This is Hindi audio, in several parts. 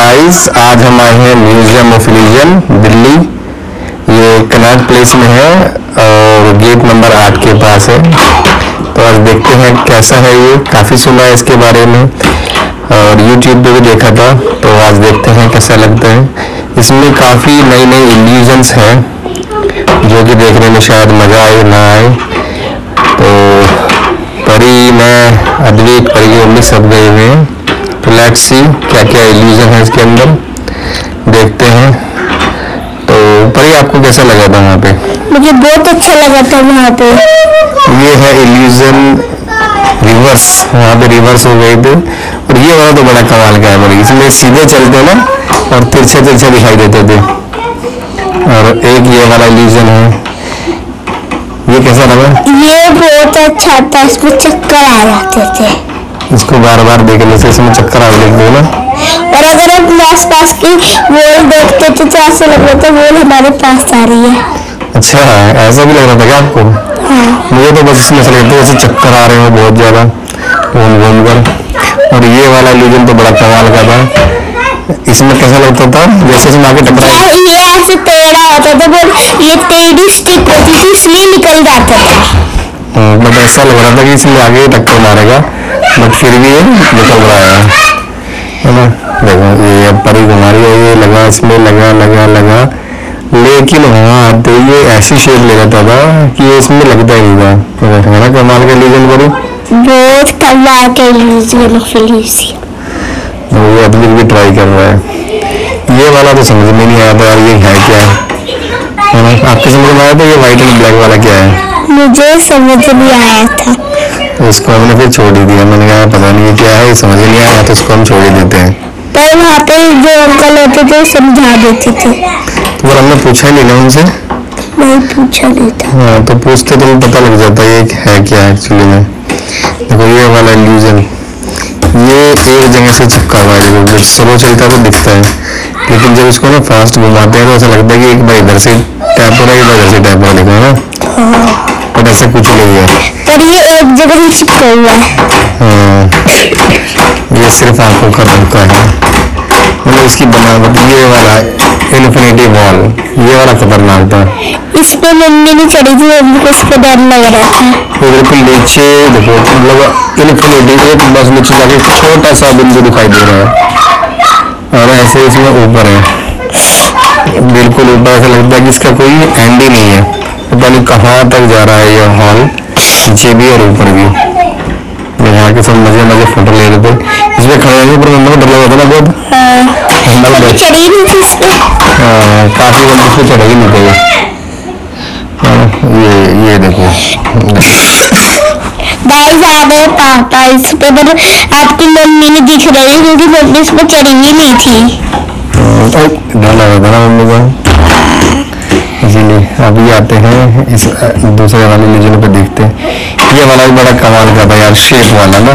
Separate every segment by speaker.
Speaker 1: गाइस आज हम आए हैं म्यूज़ियम ऑफ़ इल्यूजन दिल्ली। ये कनाट प्लेस में है और गेट नंबर आठ के पास है। तो आज देखते हैं कैसा है ये। काफ़ी सुना है इसके बारे में। और यूट्यूब पे भी देखा था तो आज देखते हैं कैसा लगता है। इसमें काफ़ी नई नई इल्यूजन्स हैं, जो कि देखने में शायद मज़ा आए, ना आए। तो परी, मैं, अद्वैत परी की मम्मी सब गए हुए हैं। तो लेट्स सी क्या क्या इल्यूजन है इसके अंदर। देखते हैं। तो परी आपको कैसा लगा था वहाँ पे?
Speaker 2: मुझे बहुत अच्छा लगा था वहाँ पे।
Speaker 1: ये है इल्यूजन रिवर्स वहाँ पे रिवर्स हो गए थे। और ये वाला तो बड़ा कमाल का है बड़ी इसमें सीधे चलते ना और तिरछे तिरछे दिखाई देते थे। और एक ये वाला इल्यूजन है। ये कैसा लगा?
Speaker 2: ये बहुत अच्छा था इसमें चक्कर आ जाते थे।
Speaker 1: इसको बार बार देखने से इसमें चक्कर आ देखते हो ना।
Speaker 2: और अगर हम आस पास की वॉल देखते थे तो ऐसा लग रहा था वॉल हमारे पास आ रही है।
Speaker 1: अच्छा ऐसा भी लग रहा था क्या आपको?
Speaker 2: हाँ।
Speaker 1: मुझे तो बस इसमें ऐसा लगता है जैसे चक्कर आ रहे हो बहुत ज़्यादा घूम घूम कर। और ये वाला इल्यूजन तो बड़ा कमाल का था। इसमें कैसा लगता था? जैसे इसमें आगे टकरा
Speaker 2: और ये ऐसे टेढ़ा होता था ये टेढ़ी स्टिक होती थी इसलिए निकल जाता था।
Speaker 1: बट ऐसा लग रहा था कि इसमें आगे टक्कर मारेगा बट फिर भी ये निकल रहा है। है ना? देखो ये अब परी घुमा रही है ये लगा इसमें लगा लगा लगा। लेकिन हाँ तो ये ऐसी शेप ले जाता था कि ये इसमें लगता ही नहीं था। तो है ना कमाल का लीजन करूँ
Speaker 2: बहुत कमाल का ऑफ़
Speaker 1: तो वो अभी भी ट्राई कर रहा है। ये वाला तो समझ में नहीं आया था यार ये है क्या? है ना? आपके समझ में आया था ये व्हाइट एंड ब्लैक वाला क्या है?
Speaker 2: मुझे समझ नहीं आया था।
Speaker 1: उसको हमने फिर छोड़ ही दिया। मैंने कहा पता नहीं क्या है समझ नहीं आया तो इसको हम छोड़ ही देते हैं।
Speaker 2: पर वहाँ पे जो अंकल होते थे समझा देते थे।
Speaker 1: तो फिर हमने पूछा नहीं ना उनसे?
Speaker 2: नहीं पूछा नहीं था।
Speaker 1: हाँ तो पूछते तो पता लग जाता है ये है क्या एक्चुअली में? देखो ये वाला इल्यूजन ये एक जगह से चिपका हुआ है। देखो जब स्लो चलता है तो दिखता है। लेकिन जब इसको ना फास्ट घुमाते हैं तो ऐसा लगता है कि एक बार इधर से टैप हो रहा है इधर से टैप हो रहा है ना? बट ऐसा कुछ नहीं है
Speaker 2: पर ये एक जगह ही चिपका हुआ है।
Speaker 1: हाँ ये सिर्फ़ आँखों का धोखा है। मतलब इसकी बनावट ये वाला इन्फिनिटी वॉल ये वाला खतरनाक था।
Speaker 2: इस पे मम्मी ने चढ़ी थी मम्मी को उस डर लग रहा था।
Speaker 1: ये बिल्कुल नीचे देखो मतलब इन्फिनिटी एक बस नीचे जाके छोटा सा बिंदु दिखाई दे रहा है। और ऐसे इसमें ऊपर है। बिल्कुल ऊपर ऐसा लगता है कि इसका कोई एंड ही नहीं है। पता नहीं कहाँ तक जा रहा है ये हॉल नीचे भी और ऊपर भी। यहाँ के सब मज़े मज़े फ़ोटो ले रहे थे। इसमें खड़े होने पर मम्मा को डर लगा था ना बहुत।
Speaker 2: इस पे
Speaker 1: हाँ, काफ़ी बंद इसमें चढ़ेगी नहीं थे। हाँ, ये ये देखो।
Speaker 2: गाइस आ गए पापा इस पे पर आपकी मम्मी ने दिख रही है क्योंकि मम्मी इस पे चढ़ी नहीं थी।
Speaker 1: हाँ, डर लगा था ना मम्मी को। अभी आते हैं इस दूसरे वाले लीजन पे देखते हैं। ये वाला भी बड़ा कमाल का था यार शेप वाला ना।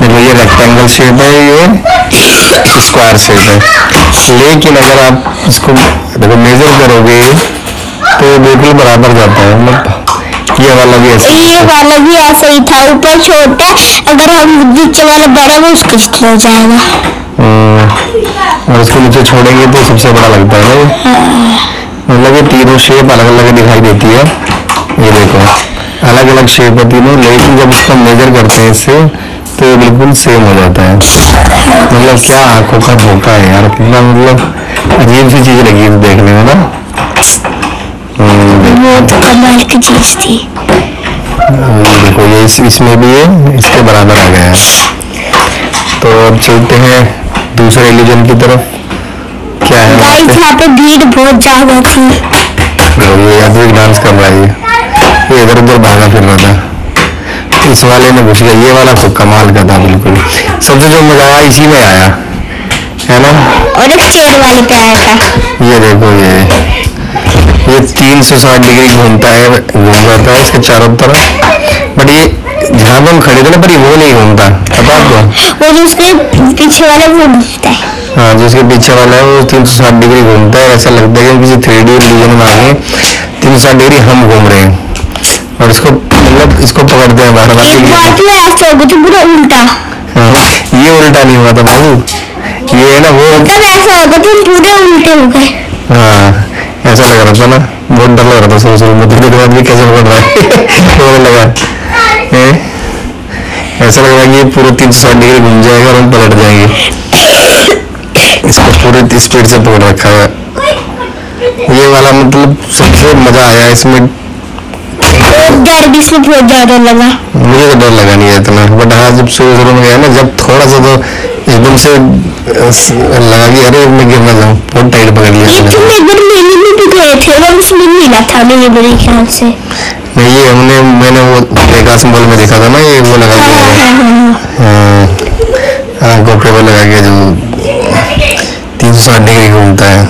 Speaker 1: देखो ये रेक्टेंगल शेप है ये स्क्वायर शेप है। लेकिन अगर आप इसको देखो मेजर करोगे तो बिल्कुल बराबर जाता है मतलब ये वाला भी ऐसा
Speaker 2: ये वाला भी ऐसा ही था ऊपर छोटा अगर हम नीचे वाला बड़ा वो उसको हो जाएगा।
Speaker 1: हम्म, और इसको नीचे छोड़ेंगे तो सबसे बड़ा लगता है ना। ये? मतलब ये तीनों शेप अलग अलग दिखाई देती है। ये देखो अलग अलग शेप है तीनों लेकिन जब इसको मेजर करते हैं इससे तो ये बिल्कुल सेम हो जाता है। मतलब क्या आँखों का धोखा है यार कितना मतलब अजीब सी चीज़ लगी है देखने में ना। हम्म,
Speaker 2: बहुत कमाल की चीज़ थी।
Speaker 1: देखो ये इस, इसमें भी है इसके बराबर आ गया है। तो अब चलते हैं दूसरे एलिजन की तरफ़। क्या है?
Speaker 2: गाइस यहाँ पे भीड़ बहुत ज़्यादा थी।
Speaker 1: और डांस कर रहा है ये इधर उधर भागा फिर रहा था इस वाले ने घुस गया। ये वाला तो कमाल का था बिल्कुल। सबसे जो मज़ा आया इसी में आया। है ना?
Speaker 2: और एक चेयर वाले पे आया था।
Speaker 1: ये देखो ये। ये तीन सौ साठ डिग्री घूमता है घूम रहा था इसके चारों तरफ़। बट ये जहाँ हम खड़े थे ना पर ये वो नहीं घूमता। पता आपको?
Speaker 2: और जो उसके पीछे वाला वो घूमता है।
Speaker 1: हाँ जो उसके पीछे वाला है वो तीन सौ साठ डिग्री घूमता है। ऐसा लगता है कि किसी थ्री डी रिलीजन में आ गए तीन सौ साठ डिग्री हम घूम रहे हैं। और इसको मतलब इसको पकड़ते हैं बार बार
Speaker 2: तो ऐसा हो गया पूरा उल्टा।
Speaker 1: हाँ, ये उल्टा नहीं हुआ था बाबू ये है ना वो
Speaker 2: ऐसा होगा तुम पूरे उल्टे हो गए।
Speaker 1: हाँ ऐसा लग रहा था ना बहुत डर लग रहा था शुरू शुरू में धीरे धीरे आदमी कैसे पकड़ रहा है। लगा ऐसा लग रहा है कि पूरे तीन सौ साठ डिग्री घूम जाएगा और हम पलट जाएँगे। इसको पूरे स्पीड से पकड़ रखा है। ये वाला मतलब सबसे मज़ा आया इसमें।
Speaker 2: डर भी इसमें बहुत ज़्यादा लगा।
Speaker 1: मुझे तो डर लगा नहीं है इतना बट हाँ जब शुरू शुरू में गया ना जब थोड़ा सा तो एकदम से लगा कि अरे मैं गिर ना जाऊँ बहुत टाइट पकड़ लिया
Speaker 2: ये तुम एक बार मेले में भी गए थे और उसमें मिला था मेरे मेरे ख्याल से।
Speaker 1: नहीं ये हमने मैंने वो विकास मॉल में देखा था ना ये वो लगा
Speaker 2: हाँ
Speaker 1: के
Speaker 2: हाँ हाँ।
Speaker 1: हाँ। आँखों पे वो लगा के जो तीन सौ साठ डिग्री घूमता है।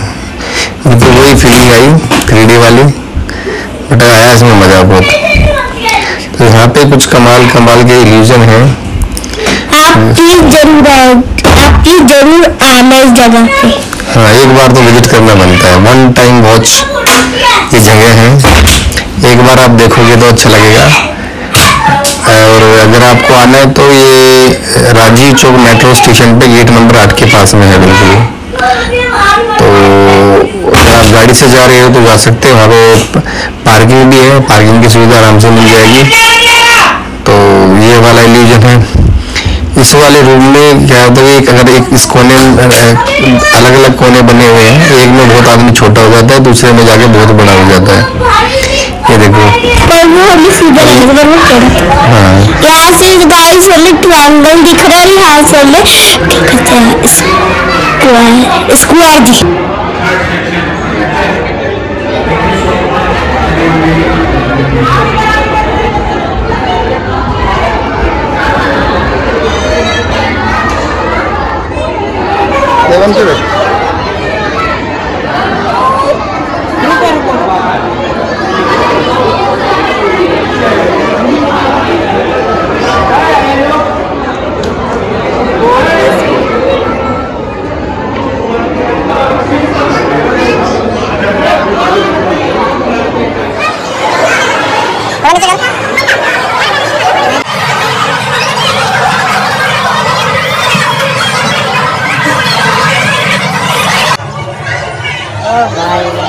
Speaker 1: मुझे वही फीलिंग आई थ्री वाली। बट आया इसमें मज़ा बहुत। तो यहाँ पे कुछ कमाल कमाल के इल्यूजन है।
Speaker 2: आप प्लीज़ ज़रूर आओ। आप प्लीज़ ज़रूर आना इस जगह पे।
Speaker 1: हाँ एक बार तो विज़िट करना बनता है। वन टाइम वॉच ये जगह है। एक बार आप देखोगे तो अच्छा लगेगा। और अगर आपको आना है तो ये राजीव चौक मेट्रो स्टेशन पे गेट नंबर आठ के पास में है बिल्कुल। तो अगर आप गाड़ी से जा रहे हो तो जा सकते हैं। वहाँ पे पार्किंग भी है। पार्किंग की सुविधा आराम से मिल जाएगी। तो ये वाला इल्यूजन है। इस वाले रूम में क्या होता है कि अगर एक इस कोने अलग अलग कोने बने हुए हैं। एक में बहुत आदमी छोटा हो जाता है, दूसरे में जाके बहुत बड़ा हो जाता है। ये देखो।
Speaker 2: है। यहाँ से दिख रहा है, यहाँ से Squad. Squad.
Speaker 3: Vamos
Speaker 2: ver. Bye.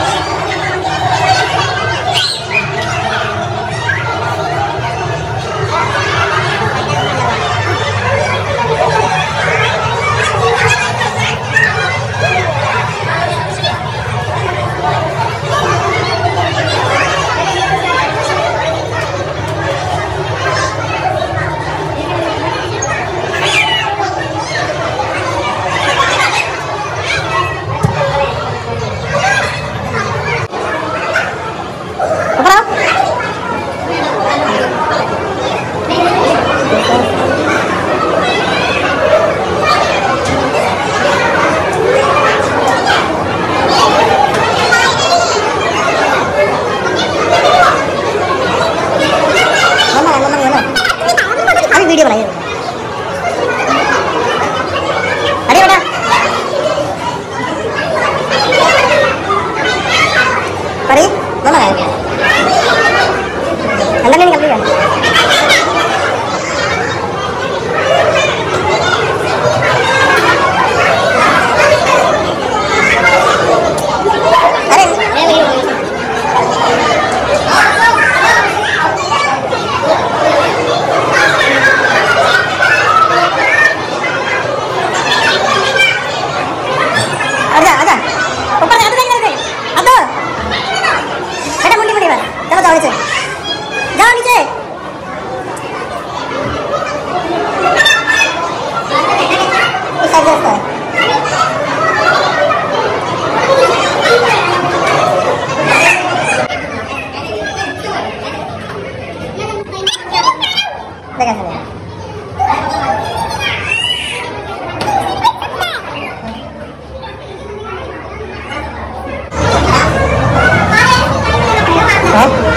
Speaker 2: 好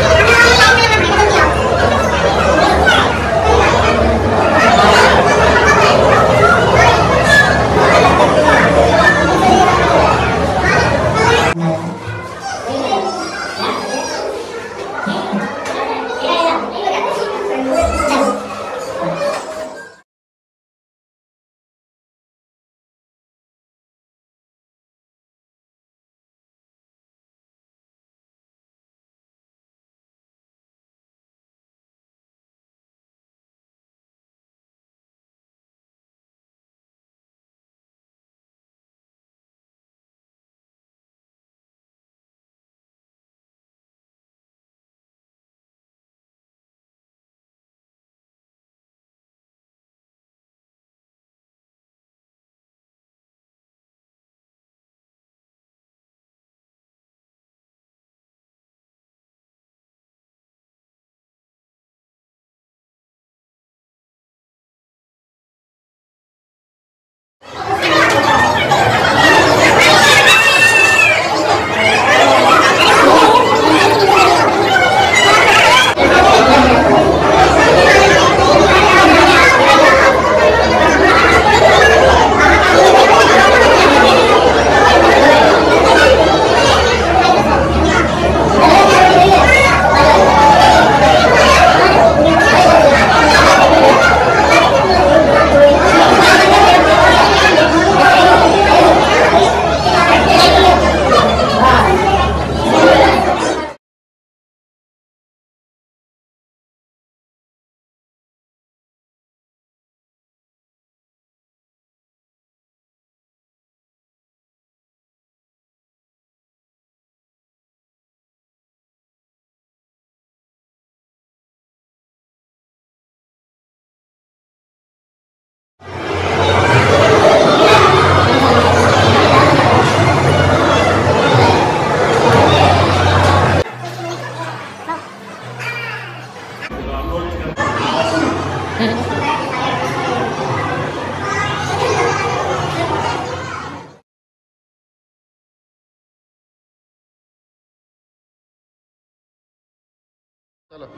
Speaker 2: black.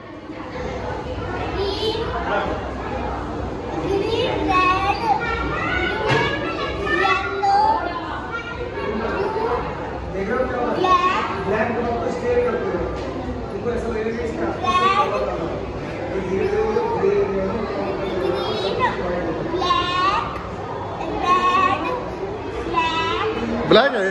Speaker 3: Black है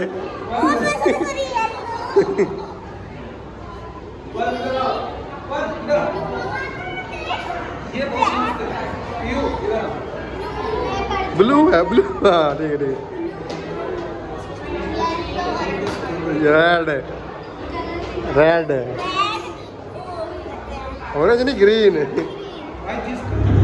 Speaker 3: ब्लू है ब्लू हाँ ठीक है ठीक है रेड रेड ऑरेंज नहीं ग्रीन